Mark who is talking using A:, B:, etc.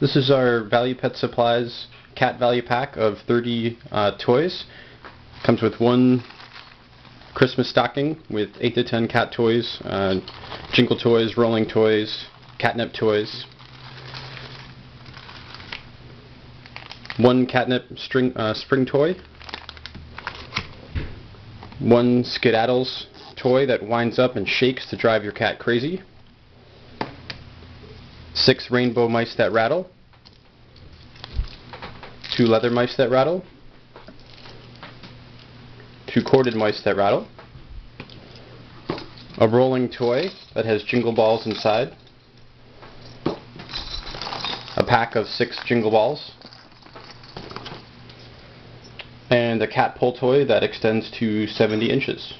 A: This is our Value Pet Supplies cat value pack of 30 uh, toys. Comes with one Christmas stocking with 8 to 10 cat toys, uh, jingle toys, rolling toys, catnip toys. One catnip string, uh, spring toy. One skedaddles toy that winds up and shakes to drive your cat crazy six rainbow mice that rattle, two leather mice that rattle, two corded mice that rattle, a rolling toy that has jingle balls inside, a pack of six jingle balls, and a cat pull toy that extends to 70 inches.